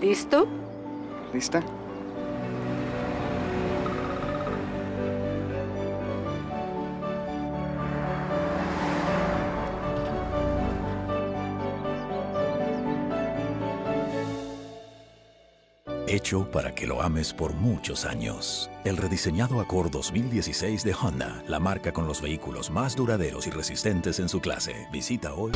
¿Listo? ¿Lista? Hecho para que lo ames por muchos años. El rediseñado Accord 2016 de Honda, la marca con los vehículos más duraderos y resistentes en su clase. Visita hoy.